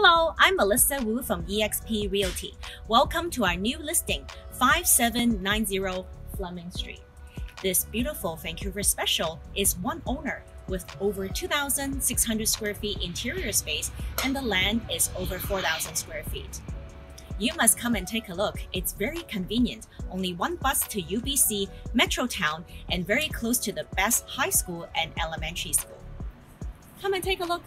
Hello, I'm Melissa Wu from eXp Realty. Welcome to our new listing, 5790 Fleming Street. This beautiful Vancouver special is one owner with over 2,600 square feet interior space and the land is over 4,000 square feet. You must come and take a look. It's very convenient. Only one bus to UBC, Metrotown, and very close to the best high school and elementary school. Come and take a look.